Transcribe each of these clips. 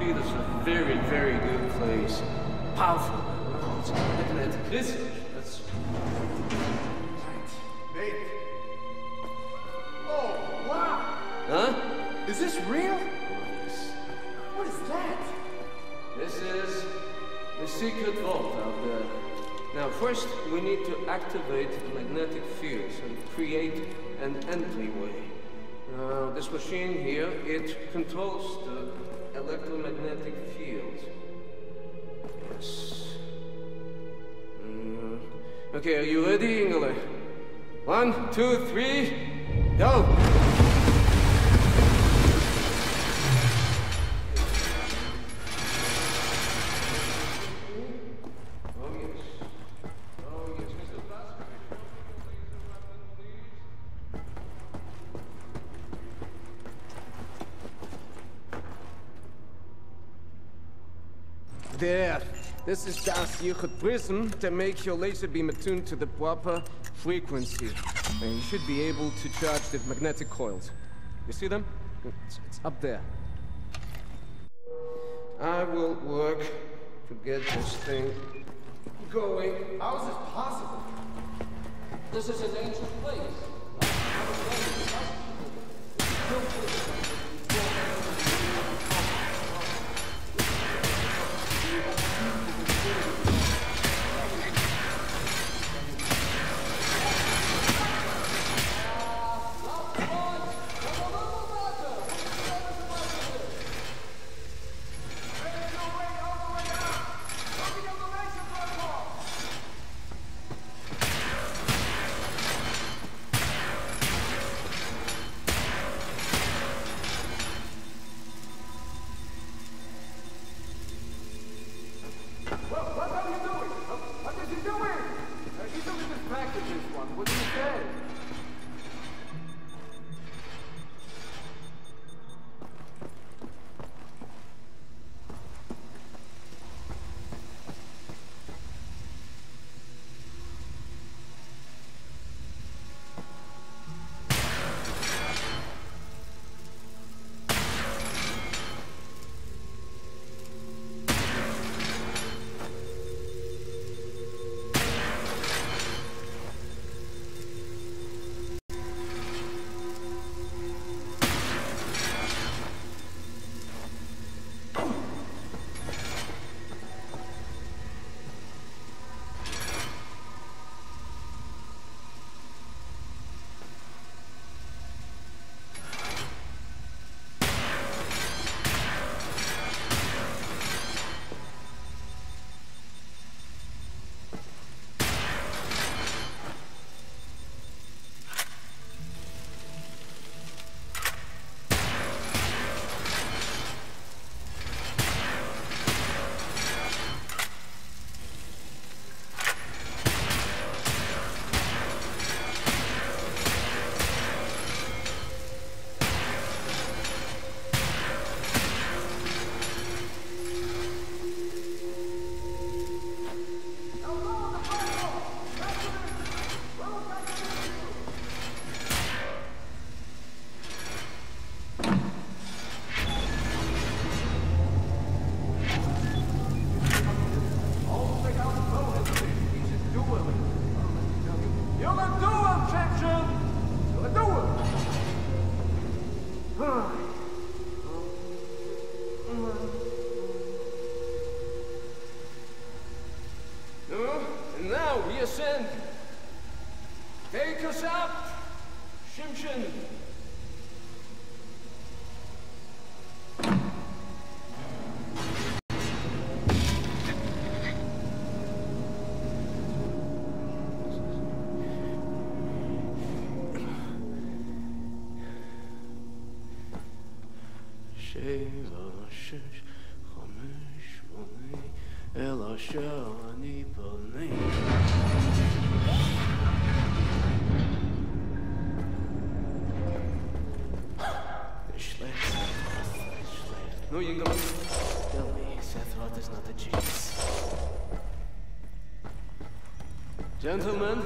field is a very, very good place. Powerful. Research. That's Nate. Oh, wow. huh? Is this real? Yes. What is that? This is the secret vault out there. Now, first, we need to activate the magnetic fields and create an entryway. Now, this machine here, it controls the electromagnetic fields. Yes. Mm. Okay, are you ready, Ingele? One, two, three, go! Oh, yes. Oh, yes, Mr. Blazkowicz. There. This is Da'at Yichud Prism to make your laser beam attuned to the proper frequency. And you should be able to charge the magnetic coils. You see them? It's, it's up there. I will work to get this thing going. How is this possible? This is an ancient place. Gentlemen,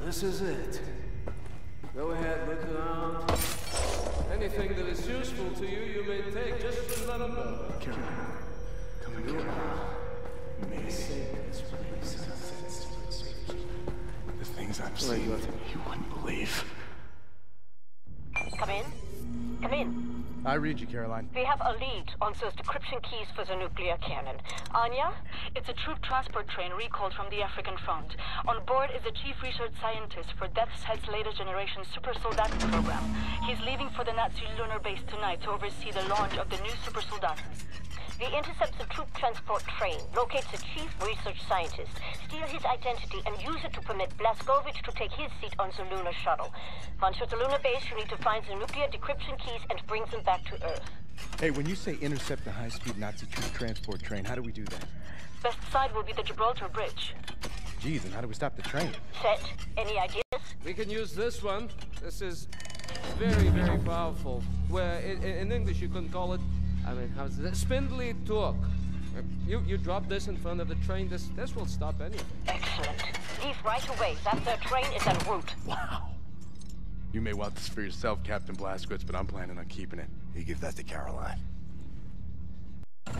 this is it. Go ahead, look around. Anything that is useful to you, you may take. Just let them know. Caroline, come and get You made a statement really sense The things I've seen, you wouldn't believe. Come in. Come in. I read you, Caroline. We have a lead on those decryption keys for the nuclear cannon. Anya? It's a troop transport train recalled from the African front. On board is the chief research scientist for Death's Head's latest generation super soldat program. He's leaving for the Nazi lunar base tonight to oversee the launch of the new super soldat. We intercept the troop transport train, locate the chief research scientist, steal his identity, and use it to permit Blazkowicz to take his seat on the lunar shuttle. Once at the lunar base, you need to find the nuclear decryption keys and bring them back to Earth. Hey, when you say intercept the high-speed Nazi troop transport train, how do we do that? Best side will be the Gibraltar Bridge. Geez, and how do we stop the train? Set. Any ideas? We can use this one. This is very, very powerful. Where in, in English you can call it I mean, how's this? Spindly torque. You, you drop this in front of the train, this, this will stop anything. Excellent. Leave right away. That third train is en route. Wow. You may want this for yourself, Captain Blazkowicz, but I'm planning on keeping it. You give that to Caroline.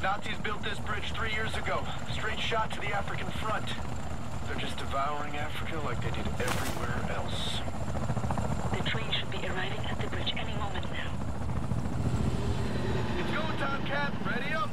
Nazis built this bridge three years ago. Straight shot to the African front. They're just devouring Africa like they did everywhere else. The train should be arriving at the bridge any moment now. It's go time, Cap, ready up.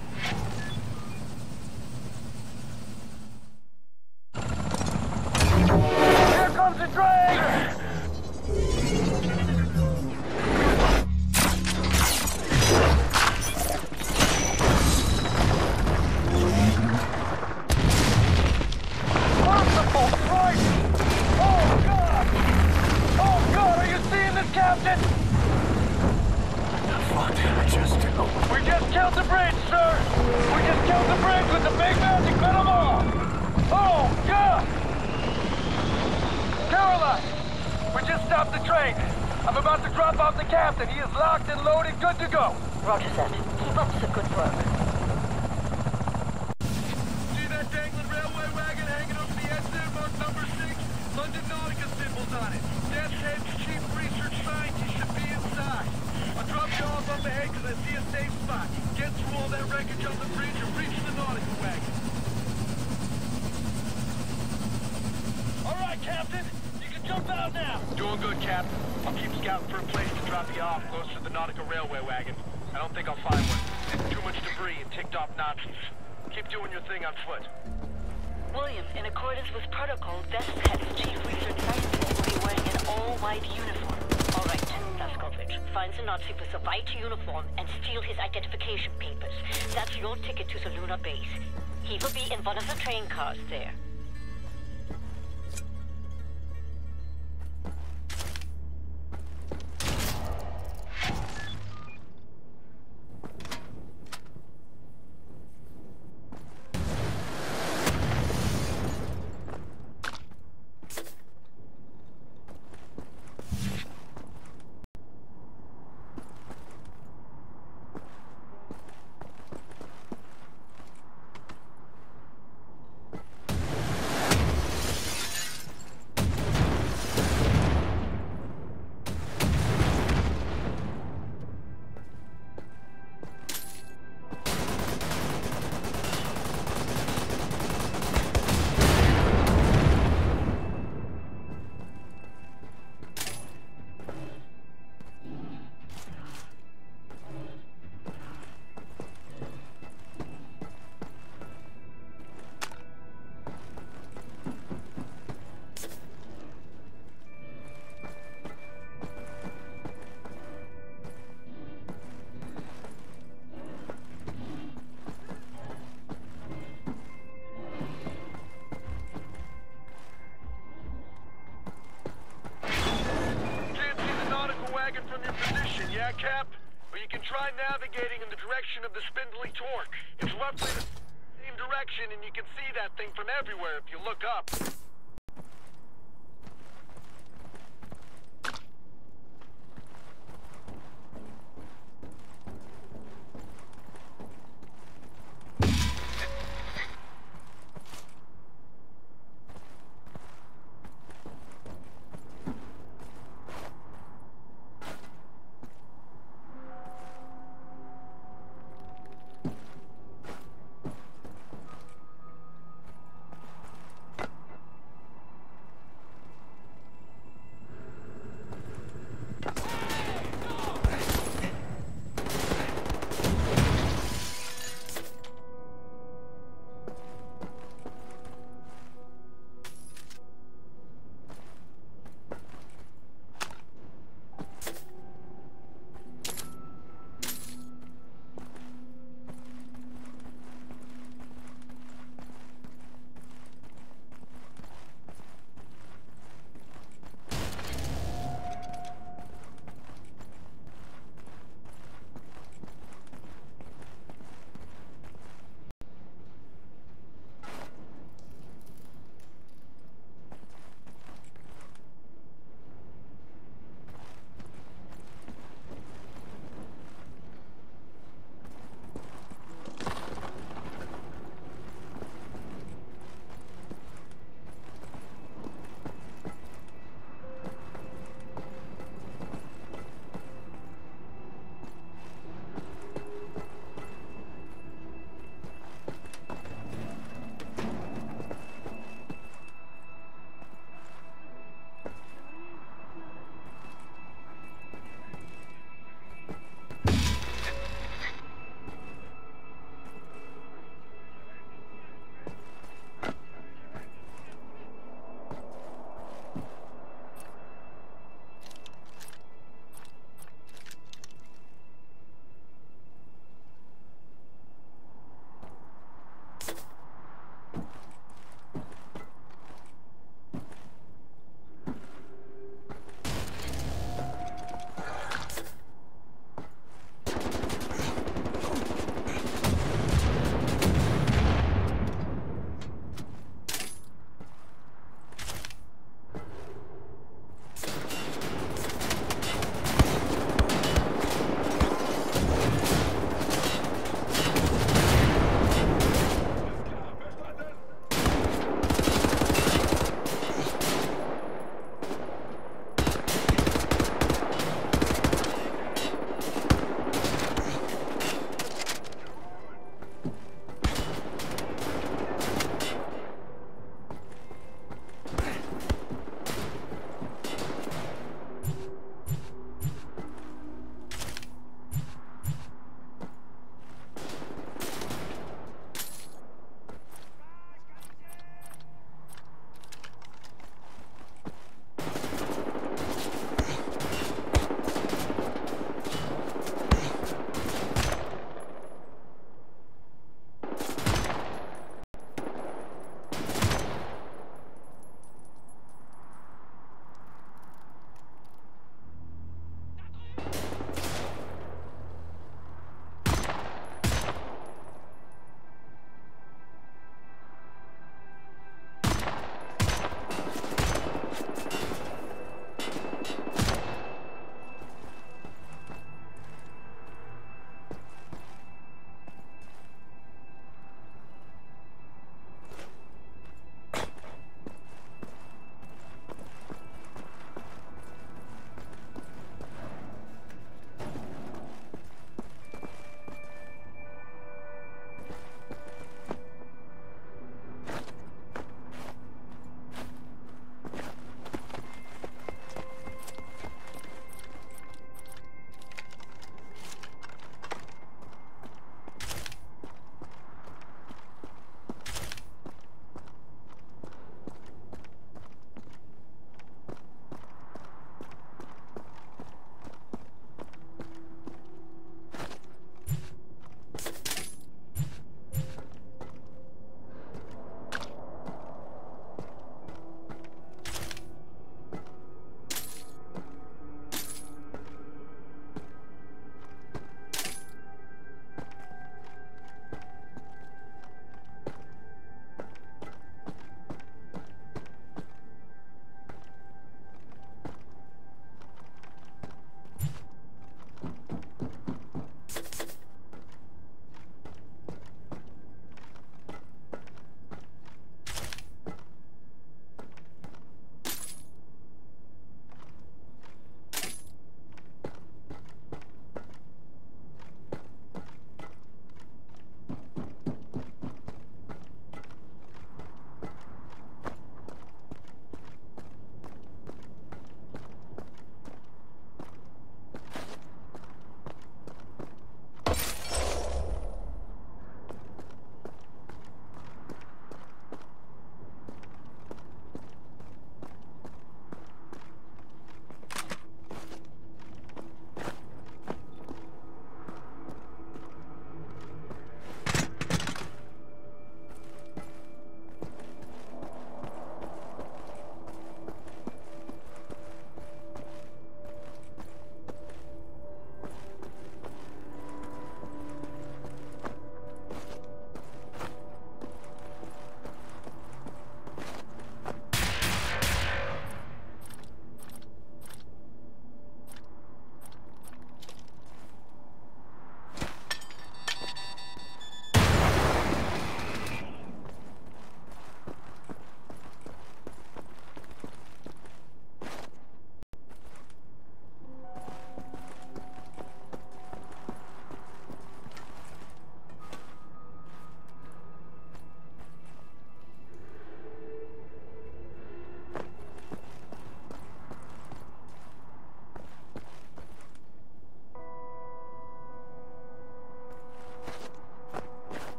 Captain. You can jump out now. Doing good, Captain. I'll keep scouting for a place to drop you off close to the Nautica railway wagon. I don't think I'll find one. There's too much debris and ticked off Nazis. Keep doing your thing on foot. William, in accordance with protocol, Death's Head's chief research scientist will be wearing an all-white uniform. All right, Blazkowicz. Find the Nazi with the white uniform and steal his identification papers. That's your ticket to the lunar base. He will be in one of the train cars there. Cap, or you can try navigating in the direction of the spindly torque. It's roughly the same direction, and you can see that thing from everywhere if you look up.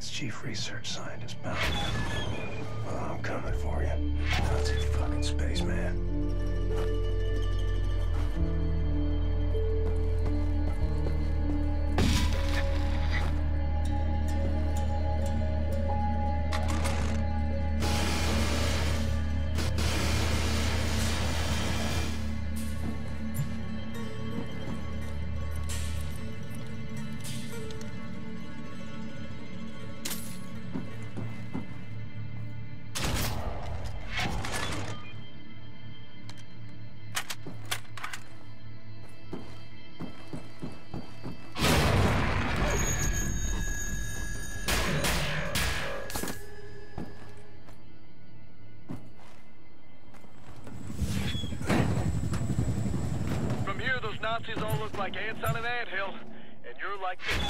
Death's Head's chief research scientist bound. Well, I'm coming for you. Nazi fucking spaceman. Ants on an anthill, and you're like this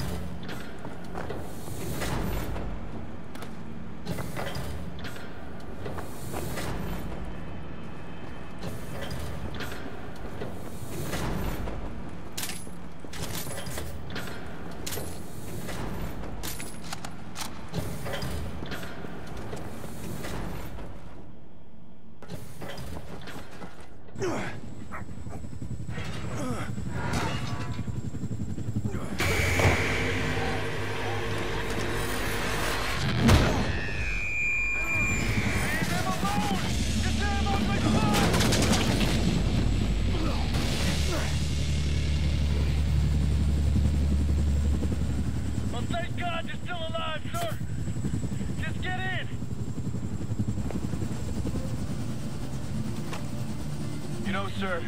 sir,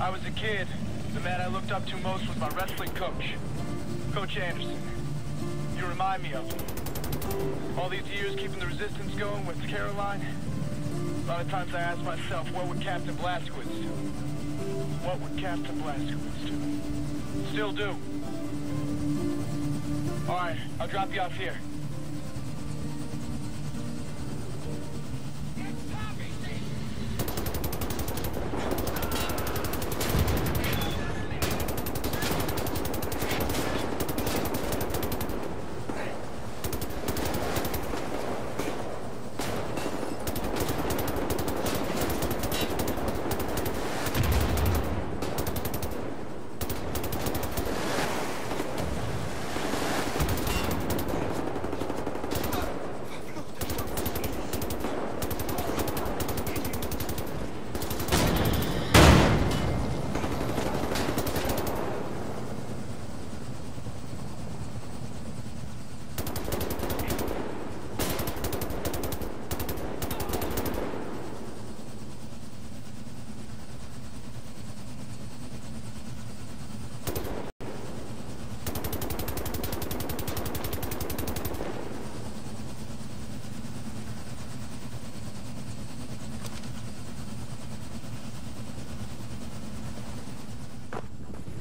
I was a kid. The man I looked up to most was my wrestling coach, Coach Anderson. You remind me of him. All these years keeping the resistance going with Caroline, a lot of times I ask myself, what would Captain Blazkowicz do? What would Captain Blazkowicz do? Still do. All right, I'll drop you off here.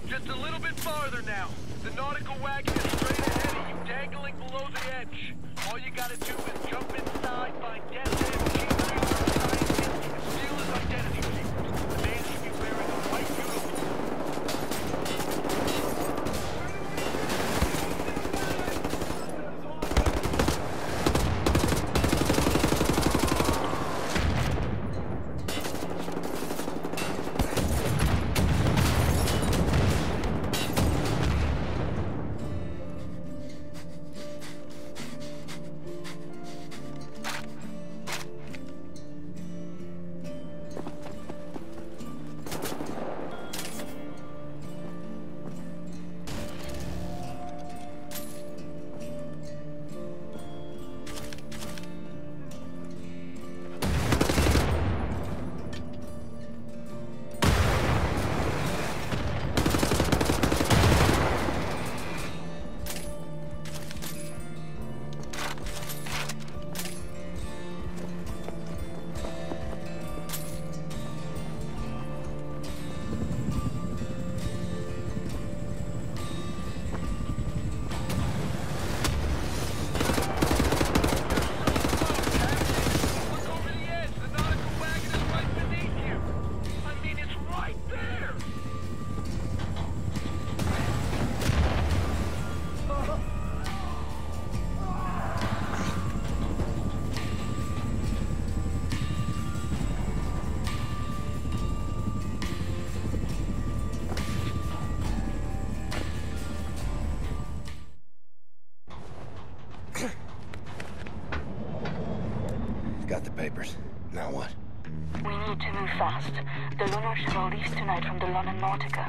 Just a little bit farther now. The Nautica wagon is straight ahead of you, dangling below the edge. All you gotta do is jump inside, find papers. Now what? We need to move fast. The lunar shuttle leaves tonight from the London Nautica.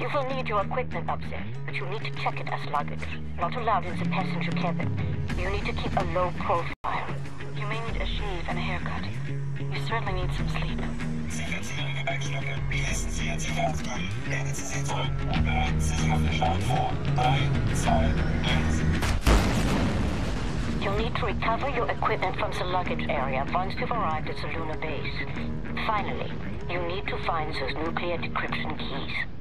You will need your equipment up there, but you need to check it as luggage. Not allowed in the passenger cabin. You need to keep a low profile. You may need a shave and a haircut. You certainly need some sleep. You'll need to recover your equipment from the luggage area once you've arrived at the lunar base. Finally, you need to find those nuclear decryption keys.